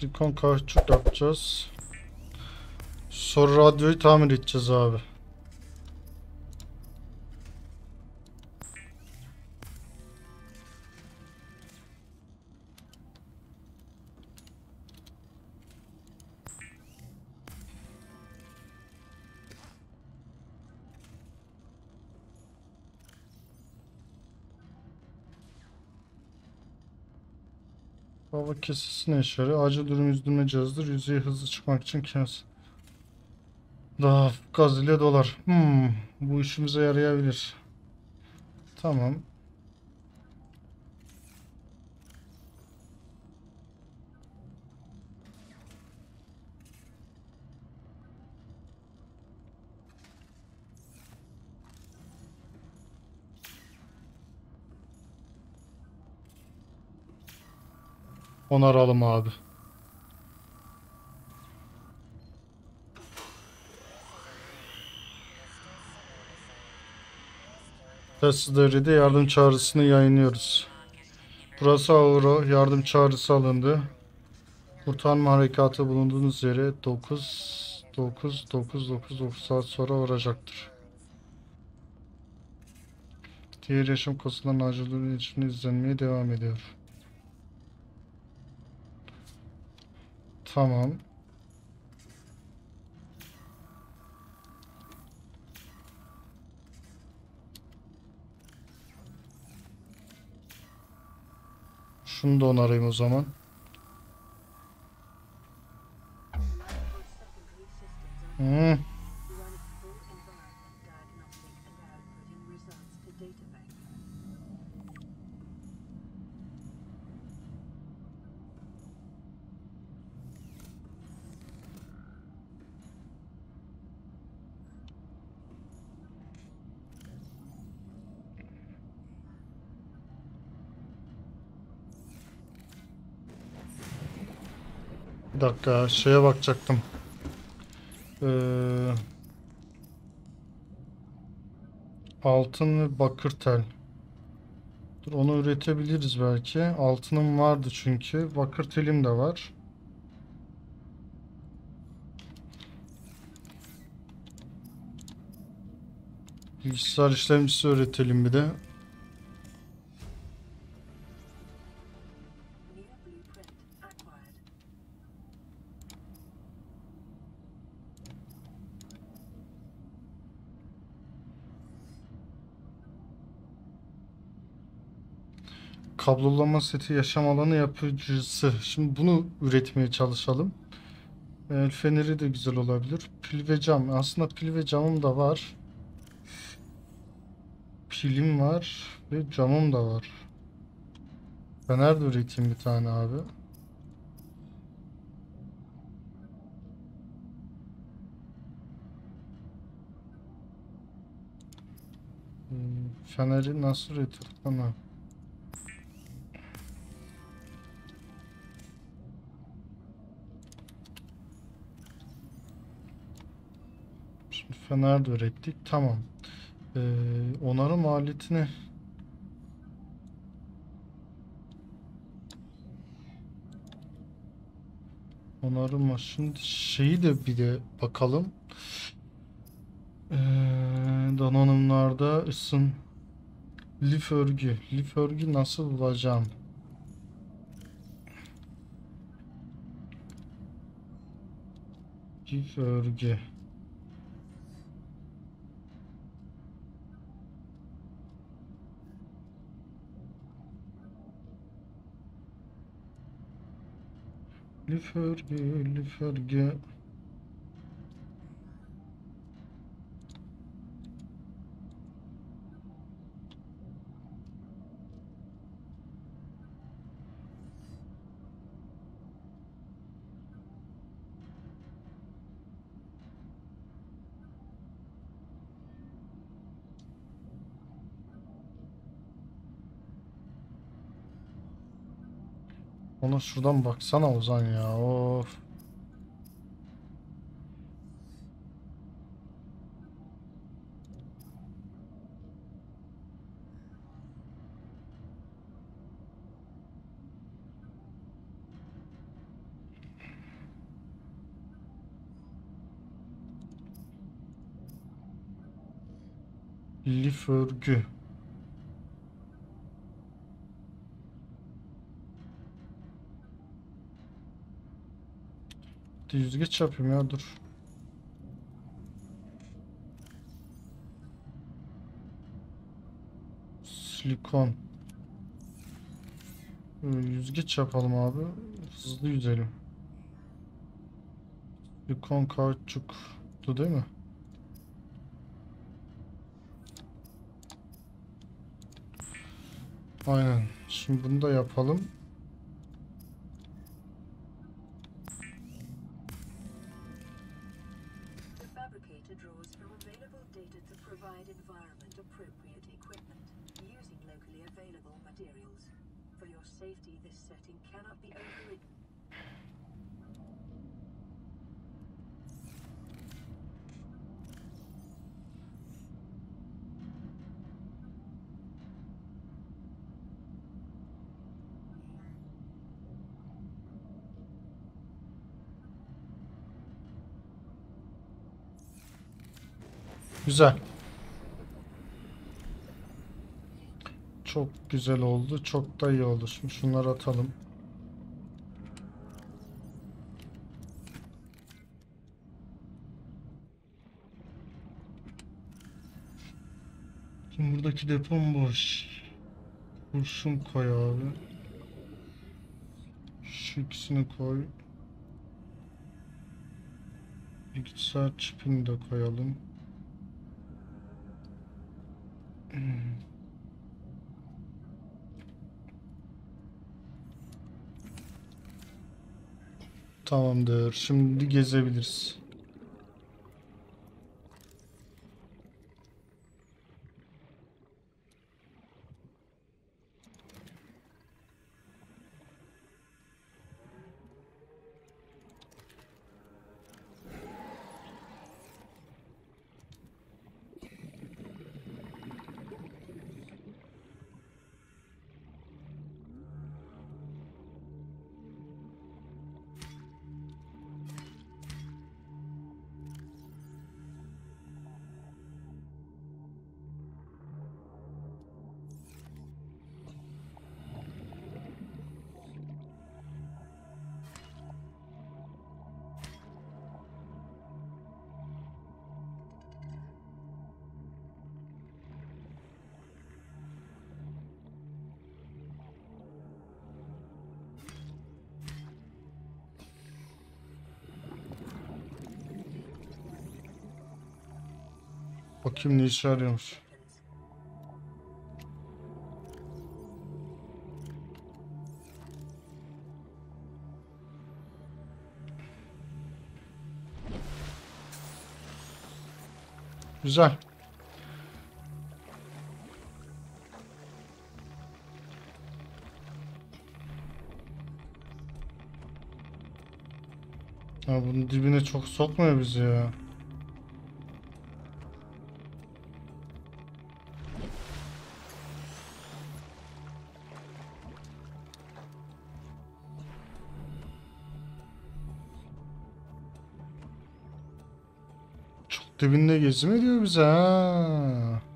silikon kauçuk yapacağız. Sonra radyoyu tamir edeceğiz abi. Hava kesesi ne işe? Acil durum yüzdürme cihazıdır. Yüzeye hızlı çıkmak için kes. Daha gaz ile dolar. Hmm, bu işimize yarayabilir. Tamam. Onaralım abi. Devrede yardım çağrısını yayınlıyoruz. Burası Avro. Yardım çağrısı alındı. Kurtarma harekatı bulunduğunuz yere 9 9 9 9 9 saat sonra varacaktır. Diğer yaşam koşullarının acil için izlenmeye devam ediyor. Tamam. Şunu da onarayım o zaman. Bir dakika şeye bakacaktım. Ee, altın ve bakır tel. Dur onu üretebiliriz belki. Altınım vardı çünkü. Bakır telim de var. Bilgisayar işlemcisi üretelim bir de. Kablolama seti yaşam alanı yapıcısı. Şimdi bunu üretmeye çalışalım. El feneri de güzel olabilir. Pil ve cam. Aslında pil ve camım da var. Pilim var ve camım da var. Fener de üreteyim bir tane abi. Hmm, Feneri nasıl üretiyorduk lan fener de ürettik. Tamam. Ee, onarım aletini onarım var. Şimdi şeyi de bir de bakalım. Ee, donanımlarda ısın lif örgü. Lif örgü nasıl bulacağım? Lif örgü. Lif örgü, Şuna şuradan baksana Ozan ya. Of. Lif örgü. Yüzgeç yapayım ya dur. Silikon. Yüzgeç yapalım abi. Hızlı yüzelim. Silikon kauçuktu değil mi? Aynen. Şimdi bunu da yapalım. Safety, this setting cannot be overridden. Güzel. Çok güzel oldu. Çok da iyi oldu. Şimdi şunları atalım. Şimdi buradaki depom boş. Kurşun koy abi. Şu ikisini koy. Bilgisayar çipini de koyalım. Tamamdır. Şimdi gezebiliriz. Bakayım ne işe yarıyormuş. Güzel. Ya bunun dibine çok sokmuyor bizi ya. Dibinde gezme diyor bize ha.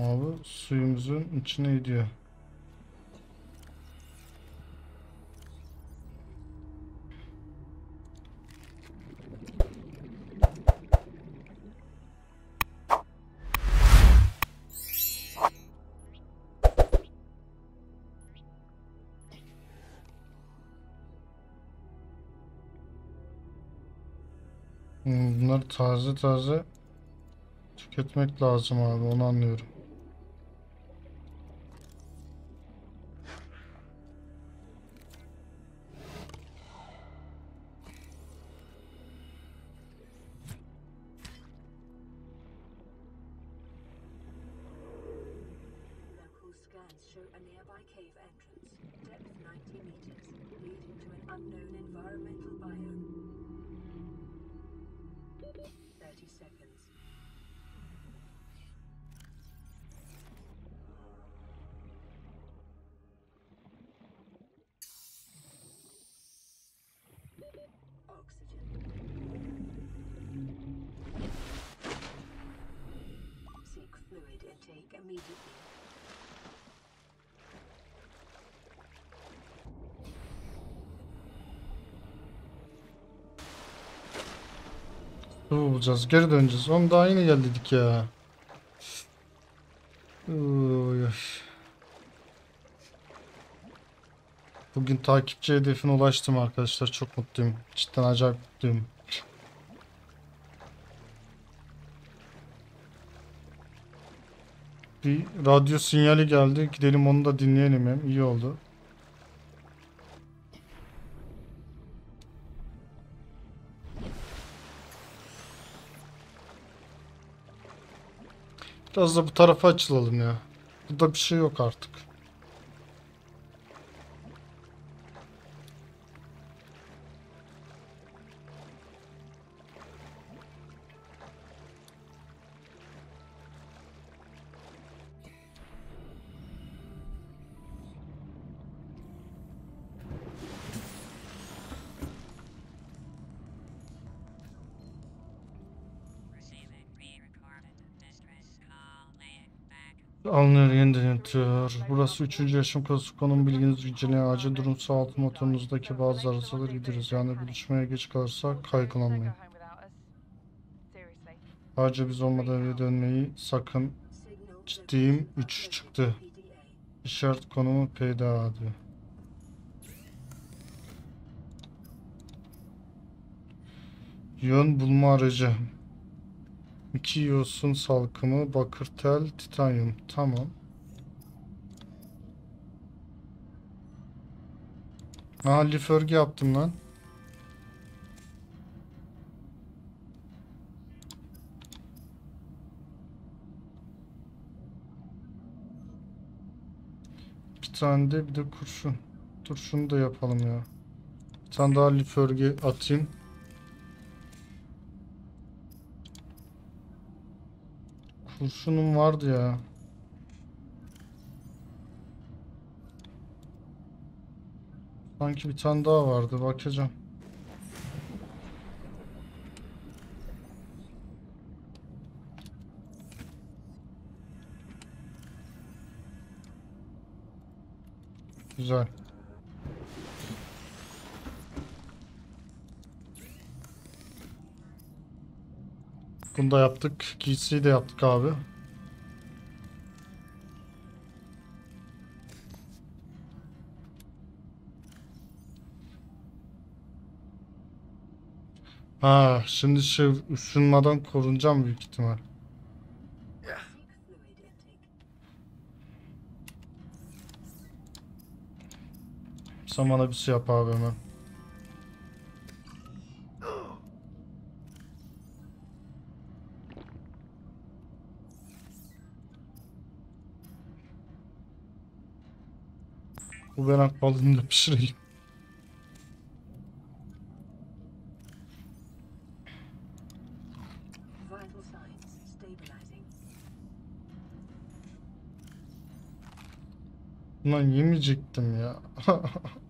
Abi suyumuzun içine gidiyor. Hmm, Bunları taze taze tüketmek lazım abi onu anlıyorum. To a nearby cave entrance, depth 90 meters, leading to an unknown environmental Su bulacağız. Geri döneceğiz. Oğlum daha yeni geldik ya. Bugün takipçi hedefine ulaştım arkadaşlar. Çok mutluyum. Cidden acayip mutluyum. Bir radyo sinyali geldi. Gidelim onu da dinleyelim hem. İyi oldu. Biraz da bu tarafa açılalım ya. Burada bir şey yok artık. Alınır yeniden yatıyor. Burası 3. yaşam konusu konum bilginiz günceleyen acil durum sağlık motorunuzdaki bazı arızaları gideriz. Yani buluşmaya geç kalırsak kaygılanmayın. Acil biz olmadan eve dönmeyi sakın. Ciddiyim. location 3 updated çıktı. İşaret konumu PDA diyor. Yön bulma aracı. 2 yosun salkımı, bakır tel, titanyum. Tamam. Aa lif örgü yaptım lan. Bir tane de bir de kurşun. Dur da yapalım ya. Bir tane daha lif örgü atayım. Kurşunum vardı ya. Sanki bir tane daha vardı. Bakacağım. Güzel. Bunu da yaptık. Giysiyi de yaptık abi. Ha, şimdi şey ısınmadan korunacağım büyük ihtimal. Sen bana bir şey yap abi hemen. Bu benak balığını da stabilizing. Lan yemeyecektim ya.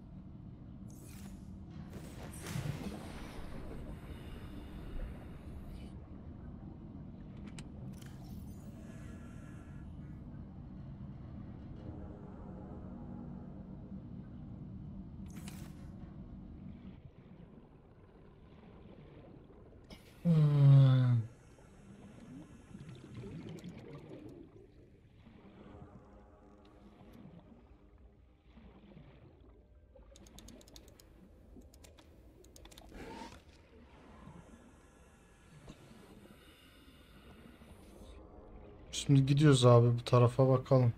Şimdi gidiyoruz abi bu tarafa bakalım.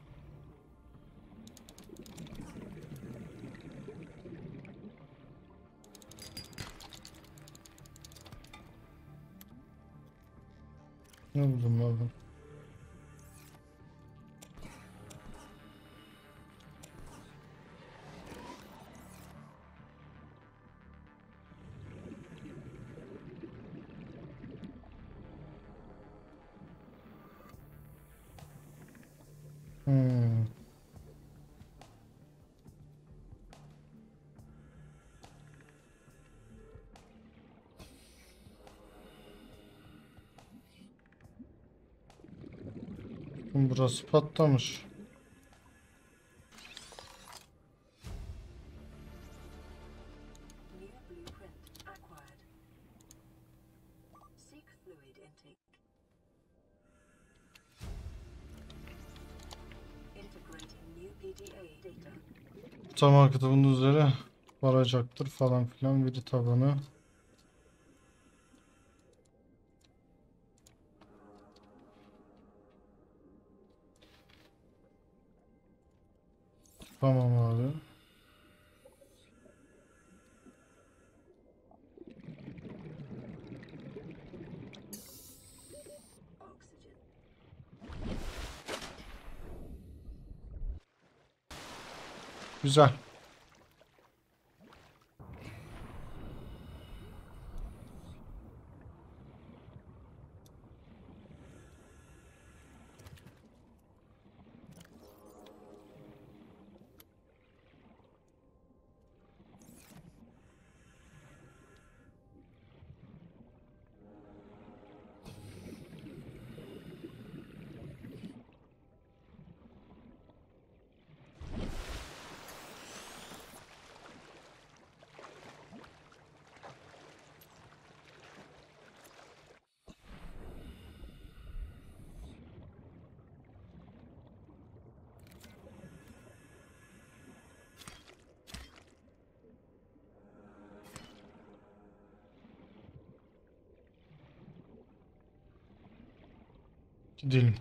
Ne buldum abi? PDA data. Tam arkada bunun üzere varacaktır falan filan veri tabanı. Tamam abi. Güzel. Gidelim.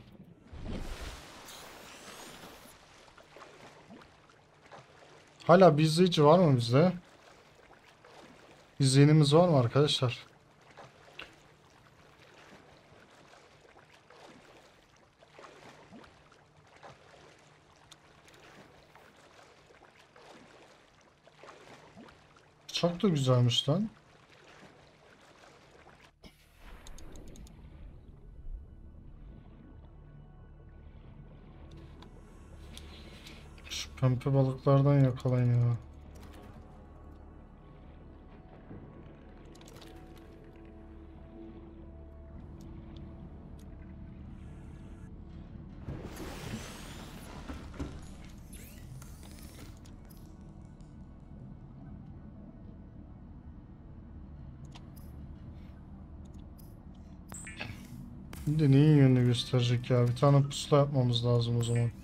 Hala bir izleyici var mı bizde? İzleyenimiz var mı arkadaşlar? Çok da güzelmiş lan. Pembe balıklardan yakalayın ya. De neyin yönünü gösterecek ya? Bir tane pusula yapmamız lazım o zaman.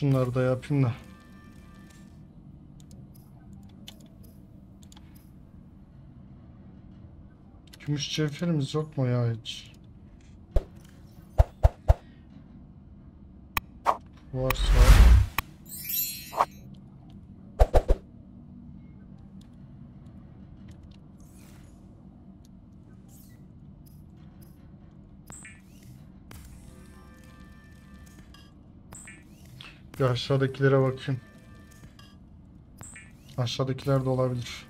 Şunları da yapayım da. Gümüş cevherimiz yok mu ya hiç? Varsa. Bir aşağıdakilere bakayım. Aşağıdakiler de olabilir.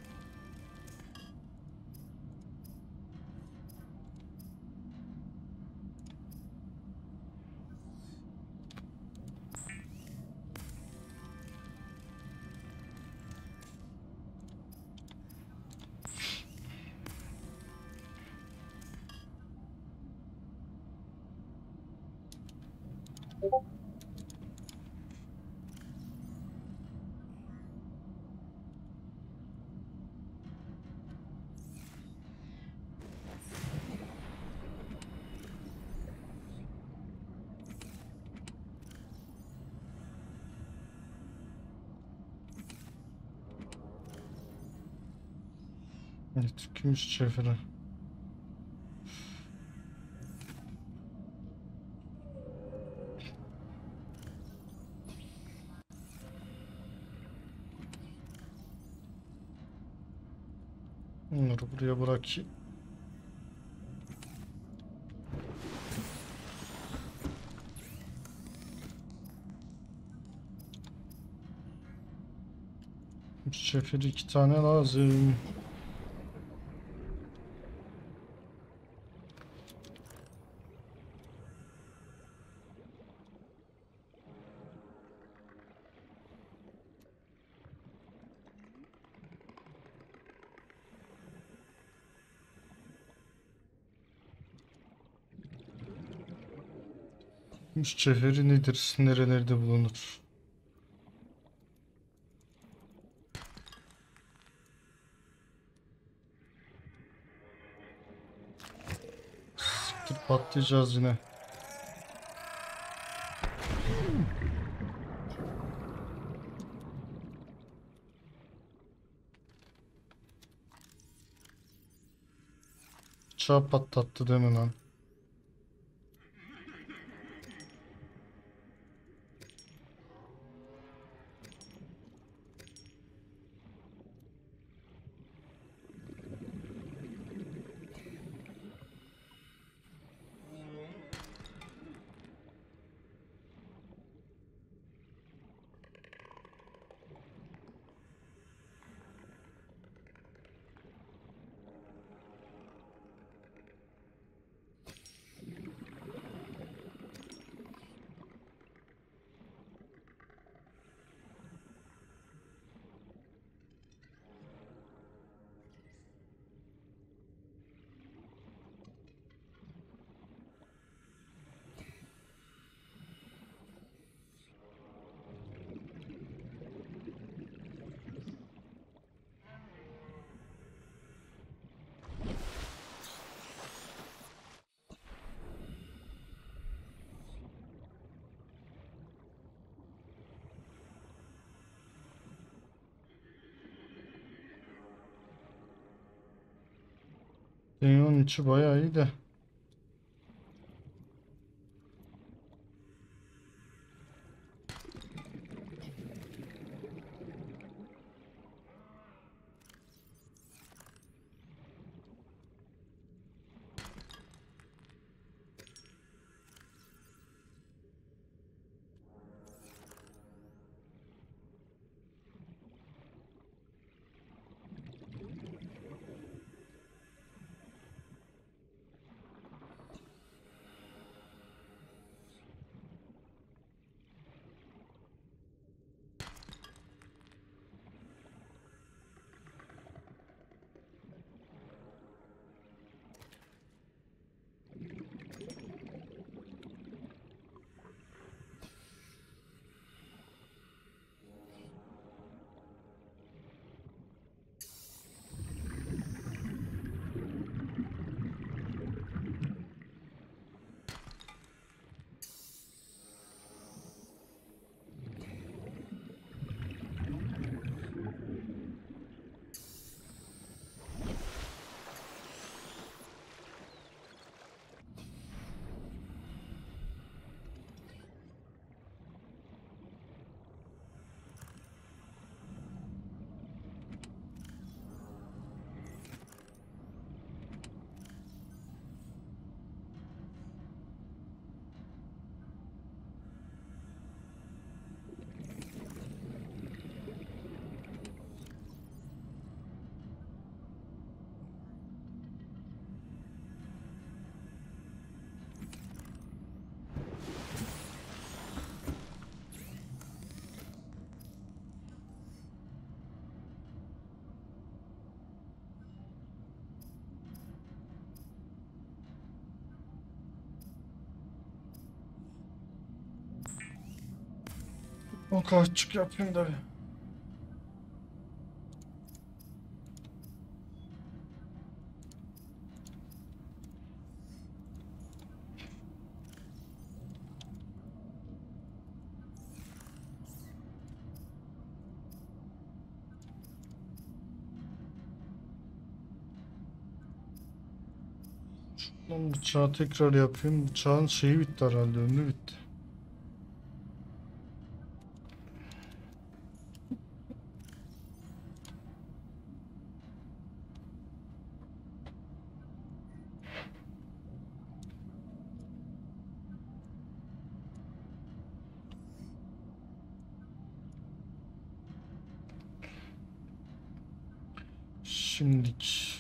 Evet, gümüş çeviri. Bunları buraya bırakayım. Şefir iki tane lazım. Gümüş cevheri nedir? Nerelerde bulunur? Siktir patlayacağız yine. Çağ patlattı değil mi lan? Dünyanın içi bayağı iyi de. O kaççık yapayım da. bir. Lan bıçağı tekrar yapayım. Bıçağın şeyi bitti herhalde. Ömrü bitti. Şimdilik.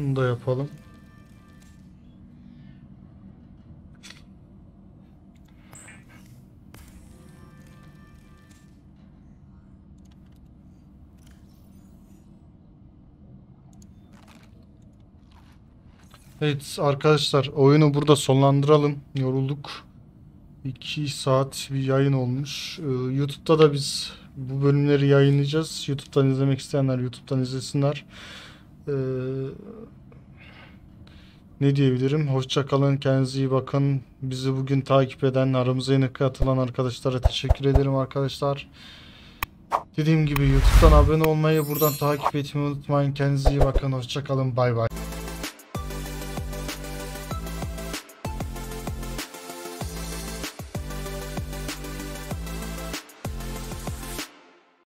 Bunu da yapalım. Evet arkadaşlar oyunu burada sonlandıralım. Yorulduk. 2 saat bir yayın olmuş. Ee, YouTube'da da biz bu bölümleri yayınlayacağız. YouTube'dan izlemek isteyenler YouTube'dan izlesinler. Ee, ne diyebilirim? Hoşça kalın, kendinize iyi bakın. Bizi bugün takip eden, aramıza yeni katılan arkadaşlara teşekkür ederim arkadaşlar. Dediğim gibi YouTube'dan abone olmayı, buradan takip etmeyi unutmayın. Kendinize iyi bakın. Hoşça kalın. Bay bay.